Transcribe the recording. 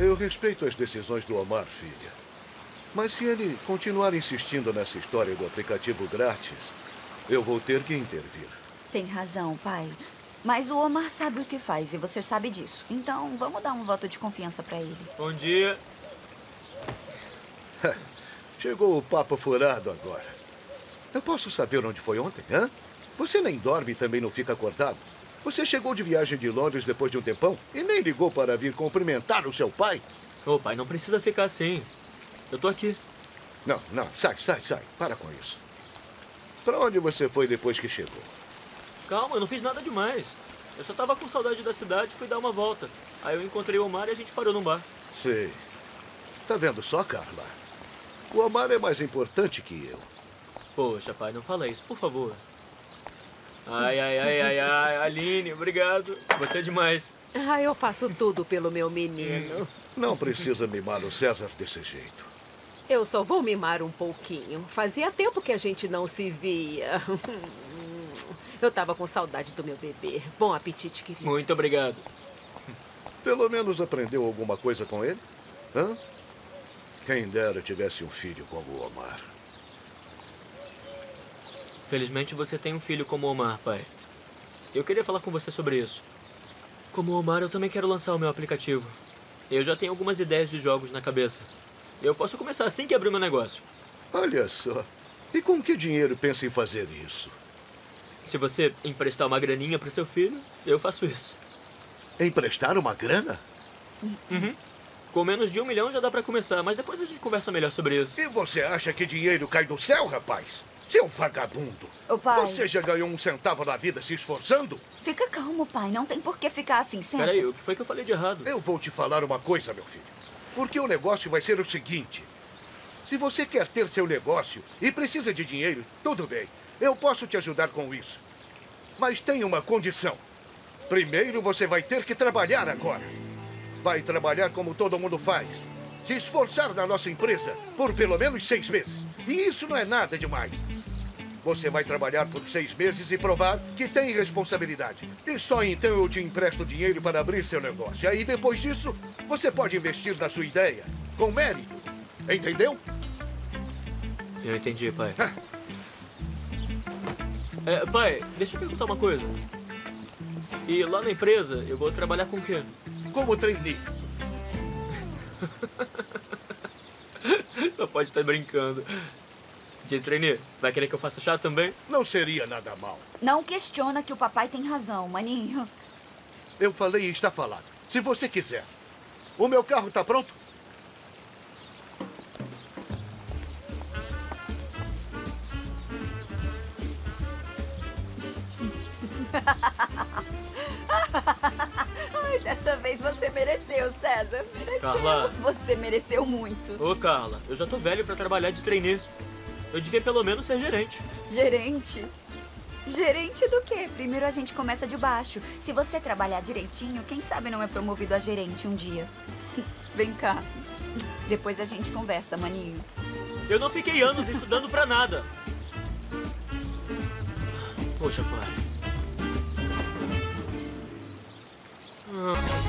Eu respeito as decisões do Omar, filha. Mas se ele continuar insistindo nessa história do aplicativo grátis, eu vou ter que intervir. Tem razão, pai. Mas o Omar sabe o que faz e você sabe disso. Então, vamos dar um voto de confiança pra ele. Bom dia. Chegou o papo furado agora. Eu posso saber onde foi ontem, hã? Você nem dorme e também não fica acordado. Você chegou de viagem de Londres depois de um tempão e nem ligou para vir cumprimentar o seu pai? Ô, pai, não precisa ficar assim. Eu tô aqui. Não, não, sai, sai, sai. Para com isso. Para onde você foi depois que chegou? Calma, eu não fiz nada demais. Eu só tava com saudade da cidade e fui dar uma volta. Aí eu encontrei o Omar e a gente parou num bar. Sei. Tá vendo só, Carla? O Omar é mais importante que eu. Poxa, pai, não fala isso, por favor. Ai, ai, ai, ai, ai, Aline, obrigado. Você é demais. Ah, eu faço tudo pelo meu menino. Não precisa mimar o César desse jeito. Eu só vou mimar um pouquinho. Fazia tempo que a gente não se via. Eu tava com saudade do meu bebê. Bom apetite, querido. Muito obrigado. Pelo menos aprendeu alguma coisa com ele? Hã? Quem dera tivesse um filho como o Omar. Felizmente você tem um filho como o Omar, pai. Eu queria falar com você sobre isso. Como o Omar, eu também quero lançar o meu aplicativo. Eu já tenho algumas ideias de jogos na cabeça. Eu posso começar assim que abrir meu negócio. Olha só. E com que dinheiro pensa em fazer isso? Se você emprestar uma graninha pro seu filho, eu faço isso. Emprestar uma grana? Uhum. Com menos de um milhão já dá pra começar, mas depois a gente conversa melhor sobre isso. E você acha que dinheiro cai do céu, rapaz? Seu vagabundo! Ô, pai. Você já ganhou um centavo na vida se esforçando? Fica calmo, pai. Não tem por que ficar assim, senta. Peraí, o que foi que eu falei de errado? Eu vou te falar uma coisa, meu filho. Porque o negócio vai ser o seguinte: se você quer ter seu negócio e precisa de dinheiro, tudo bem. Eu posso te ajudar com isso. Mas tem uma condição. Primeiro você vai ter que trabalhar agora. Vai trabalhar como todo mundo faz. Se esforçar na nossa empresa por pelo menos seis meses. E isso não é nada demais. Você vai trabalhar por seis meses e provar que tem responsabilidade. E só então eu te empresto dinheiro para abrir seu negócio. Aí depois disso, você pode investir na sua ideia. Com mérito. Entendeu? Eu entendi, pai. É, pai, deixa eu perguntar uma coisa. E lá na empresa, eu vou trabalhar com o quê? Como trainee. Só pode estar brincando. De trainee, vai querer que eu faça chá também? Não seria nada mal. Não questiona que o papai tem razão, maninho. Eu falei e está falado. Se você quiser. O meu carro está pronto? Ai, dessa vez você mereceu, César. Mereceu. Carla. Você mereceu muito. Ô, Carla, eu já tô velho pra trabalhar de trainee. Eu devia pelo menos ser gerente. Gerente? Gerente do quê? Primeiro a gente começa de baixo. Se você trabalhar direitinho, quem sabe não é promovido a gerente um dia. Vem cá. Depois a gente conversa, maninho. Eu não fiquei anos estudando pra nada. Poxa, pai. Hum.